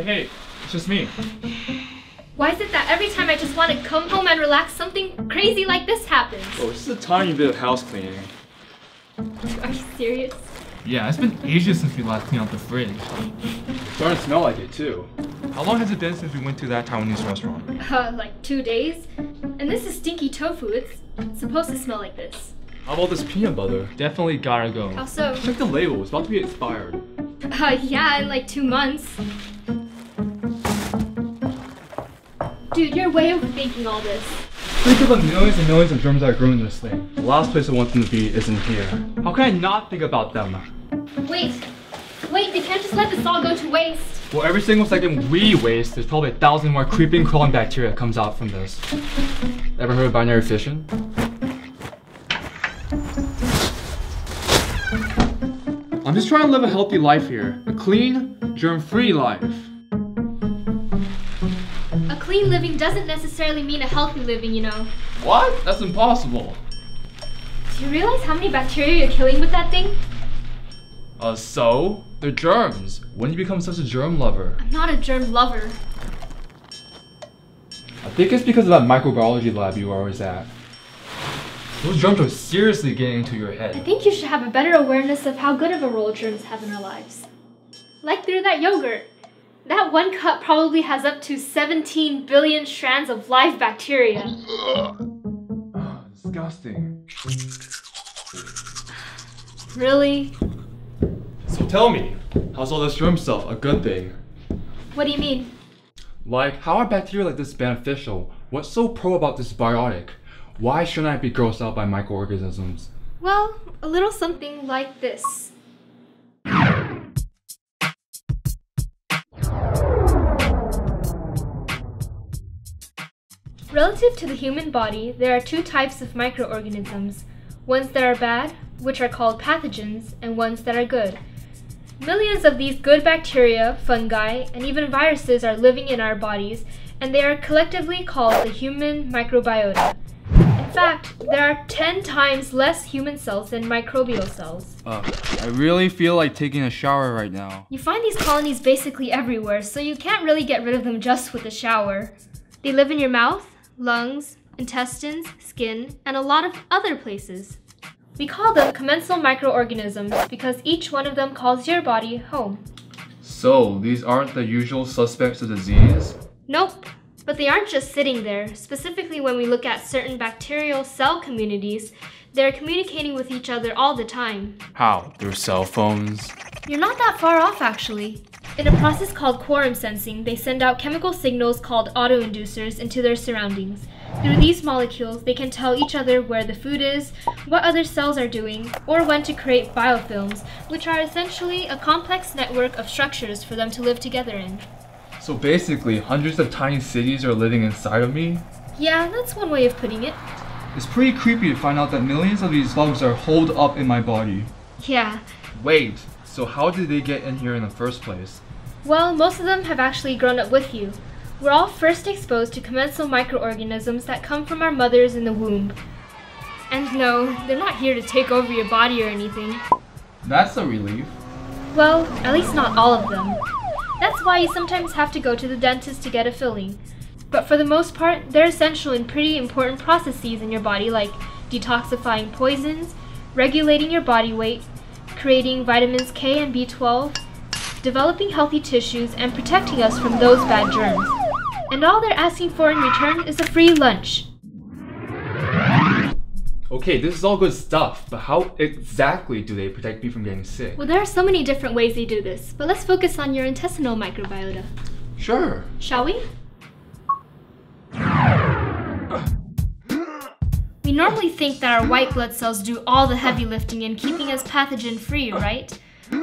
Hey, hey, it's just me. Why is it that every time I just want to come home and relax, something crazy like this happens? Oh, it's just a tiny bit of house cleaning. Are you serious? Yeah, it's been ages since we last cleaned out the fridge. It's starting to smell like it too. How long has it been since we went to that Taiwanese restaurant? Uh, like two days? And this is stinky tofu. It's supposed to smell like this. How about this peanut butter? Definitely gotta go. How so? Check the label, it's about to be expired. Uh, yeah, in like two months. Dude, you're way overthinking all this. Think of the millions and millions of germs that are growing in this thing. The last place I want them to be is in here. How can I not think about them? Wait, wait, they can't just let this all go to waste. Well, every single second we waste, there's probably a thousand more creeping, crawling bacteria that comes out from this. Ever heard of binary fission? I'm just trying to live a healthy life here. A clean, germ-free life. A clean living doesn't necessarily mean a healthy living, you know. What? That's impossible. Do you realize how many bacteria you're killing with that thing? Uh, so? They're germs. When did you become such a germ lover? I'm not a germ lover. I think it's because of that microbiology lab you were always at. Those germs are seriously getting into your head. I think you should have a better awareness of how good of a role germs have in our lives. Like through that yogurt. That one cup probably has up to 17 billion strands of live bacteria. Ugh, disgusting. Really? So tell me, how's all this germ stuff a good thing? What do you mean? Like, how are bacteria like this beneficial? What's so pro about this biotic? Why shouldn't I be grossed out by microorganisms? Well, a little something like this. Relative to the human body, there are two types of microorganisms ones that are bad, which are called pathogens, and ones that are good. Millions of these good bacteria, fungi, and even viruses are living in our bodies, and they are collectively called the human microbiota. In fact, there are 10 times less human cells than microbial cells. Uh, I really feel like taking a shower right now. You find these colonies basically everywhere, so you can't really get rid of them just with a shower. They live in your mouth, lungs, intestines, skin, and a lot of other places. We call them commensal microorganisms because each one of them calls your body home. So, these aren't the usual suspects of disease? Nope, but they aren't just sitting there. Specifically, when we look at certain bacterial cell communities, they're communicating with each other all the time. How? Through cell phones? You're not that far off, actually. In a process called quorum sensing, they send out chemical signals called autoinducers into their surroundings. Through these molecules, they can tell each other where the food is, what other cells are doing, or when to create biofilms, which are essentially a complex network of structures for them to live together in. So basically, hundreds of tiny cities are living inside of me? Yeah, that's one way of putting it. It's pretty creepy to find out that millions of these bugs are holed up in my body. Yeah. Wait, so how did they get in here in the first place? Well, most of them have actually grown up with you. We're all first exposed to commensal microorganisms that come from our mothers in the womb. And no, they're not here to take over your body or anything. That's a relief. Well, at least not all of them. That's why you sometimes have to go to the dentist to get a filling. But for the most part, they're essential in pretty important processes in your body like detoxifying poisons, regulating your body weight, creating vitamins K and B12, developing healthy tissues, and protecting us from those bad germs. And all they're asking for in return is a free lunch. Okay, this is all good stuff, but how exactly do they protect me from getting sick? Well, there are so many different ways they do this, but let's focus on your intestinal microbiota. Sure. Shall we? We normally think that our white blood cells do all the heavy lifting in keeping us pathogen free, right?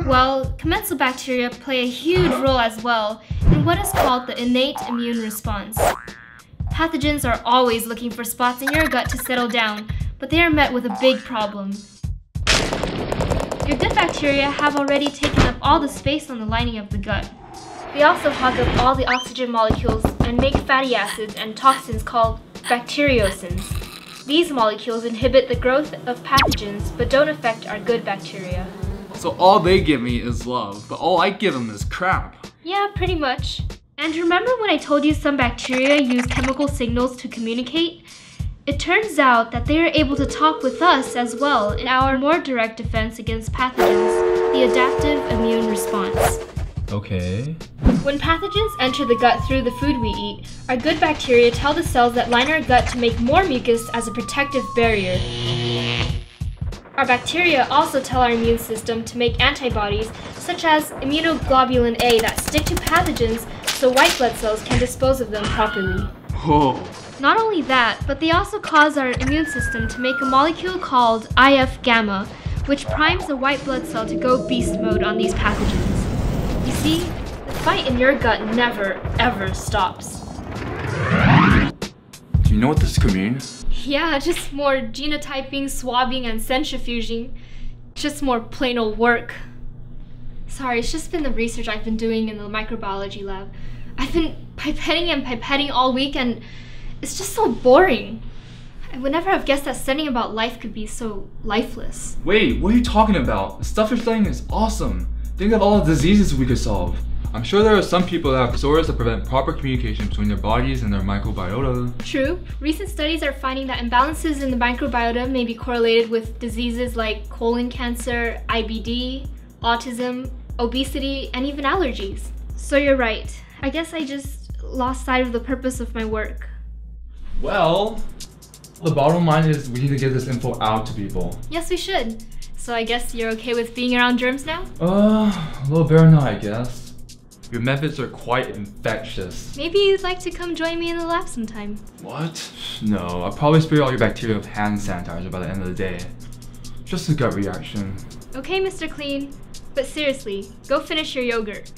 Well, commensal bacteria play a huge role as well in what is called the innate immune response. Pathogens are always looking for spots in your gut to settle down, but they are met with a big problem. Your good bacteria have already taken up all the space on the lining of the gut. They also hog up all the oxygen molecules and make fatty acids and toxins called bacteriocins. These molecules inhibit the growth of pathogens but don't affect our good bacteria. So all they give me is love, but all I give them is crap. Yeah, pretty much. And remember when I told you some bacteria use chemical signals to communicate? It turns out that they are able to talk with us as well in our more direct defense against pathogens, the adaptive immune response. Okay. When pathogens enter the gut through the food we eat, our good bacteria tell the cells that line our gut to make more mucus as a protective barrier. Our bacteria also tell our immune system to make antibodies, such as immunoglobulin A, that stick to pathogens so white blood cells can dispose of them properly. Whoa. Not only that, but they also cause our immune system to make a molecule called IF gamma, which primes the white blood cell to go beast mode on these pathogens. You see, the fight in your gut never, ever stops. Do you know what this could mean? Yeah, just more genotyping, swabbing, and centrifuging. Just more plain old work. Sorry, it's just been the research I've been doing in the microbiology lab. I've been pipetting and pipetting all week, and it's just so boring. I would never have guessed that studying about life could be so lifeless. Wait, what are you talking about? The stuff you're studying is awesome. Think of all the diseases we could solve. I'm sure there are some people that have disorders that prevent proper communication between their bodies and their microbiota. True, recent studies are finding that imbalances in the microbiota may be correlated with diseases like colon cancer, IBD, autism, obesity, and even allergies. So you're right. I guess I just lost sight of the purpose of my work. Well, the bottom line is we need to get this info out to people. Yes, we should. So I guess you're okay with being around germs now? Uh, a little paranoid, I guess. Your methods are quite infectious. Maybe you'd like to come join me in the lab sometime. What? No, I'll probably spray all your bacteria with hand sanitizer by the end of the day. Just a gut reaction. Okay, Mr. Clean. But seriously, go finish your yogurt.